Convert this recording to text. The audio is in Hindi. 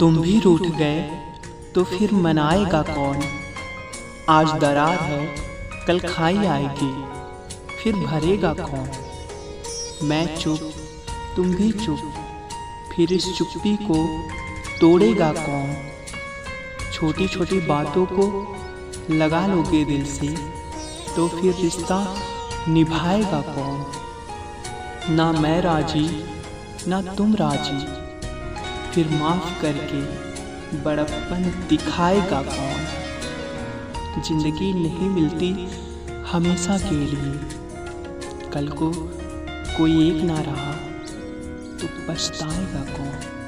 तुम भी रूठ गए तो फिर मनाएगा कौन? आज दरार है, कल खाई आएगी, फिर भरेगा कौन? मैं चुप, तुम भी चुप, फिर इस चुप्पी को तोड़ेगा कौन? छोटी छोटी बातों को लगा लोगे दिल से तो फिर रिश्ता निभाएगा कौन? ना मैं राज़ी, ना तुम राज़ी। फिर माफ़ करके बड़प्पन दिखाएगा कौन? ज़िंदगी नहीं मिलती हमेशा के लिए। कल को कोई एक ना रहा तो पछताएगा कौन?